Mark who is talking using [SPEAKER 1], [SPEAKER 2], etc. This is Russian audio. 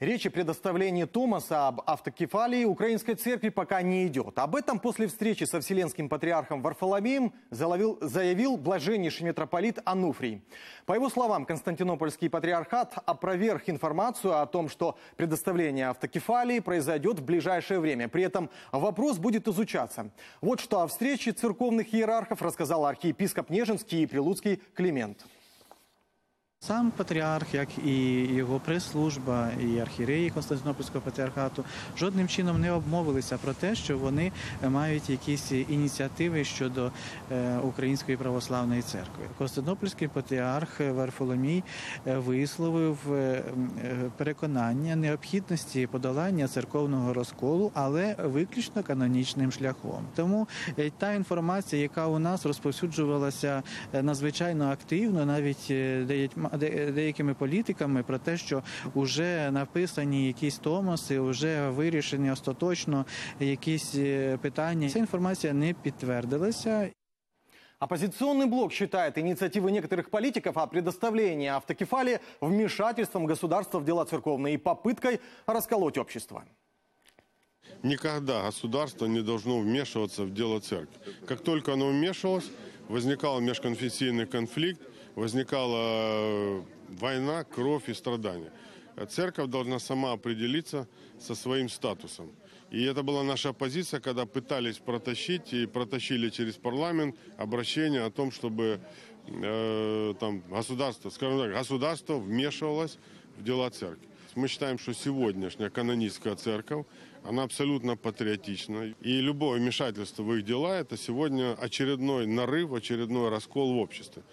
[SPEAKER 1] Речь о предоставлении Томаса об автокефалии Украинской церкви пока не идет. Об этом после встречи со Вселенским патриархом Варфоломеем заявил, заявил блаженнейший митрополит Ануфрий. По его словам, Константинопольский патриархат опроверг информацию о том, что предоставление автокефалии произойдет в ближайшее время. При этом вопрос будет изучаться. Вот что о встрече церковных иерархов рассказал архиепископ Нежинский и Прилуцкий Климент.
[SPEAKER 2] Сам патріарх, як і його прес-служба, і архієреї Константинопольського патріархату жодним чином не обмовилися про те, що вони мають якісь ініціативи щодо е, Української православної церкви. Константинопольський патріарх Варфоломій е, висловив е, переконання необхідності подолання церковного розколу, але виключно канонічним шляхом. Тому та інформація, яка у нас розповсюджувалася надзвичайно активно, навіть е, деякими, де- деякими політиками, про те, що вже написані якісь томоси, вже вирішені остаточно якісь е, питання. Ця інформація не підтвердилася.
[SPEAKER 1] Оппозиционный блок считает инициативы некоторых политиков о предоставлении автокефалии вмешательством государства в дела церковные и попыткой расколоть общество.
[SPEAKER 3] Никогда государство не должно вмешиваться в дело церкви. Как только оно вмешивалось, возникал межконфессийный конфликт, возникала э, война, кровь и страдания. Церковь должна сама определиться со своим статусом. И это была наша позиция, когда пытались протащить и протащили через парламент обращение о том, чтобы э, там, государство, скажем так, государство вмешивалось в дела церкви. Мы считаем, что сегодняшняя канонистская церковь, она абсолютно патриотична. И любое вмешательство в их дела – это сегодня очередной нарыв, очередной раскол в обществе.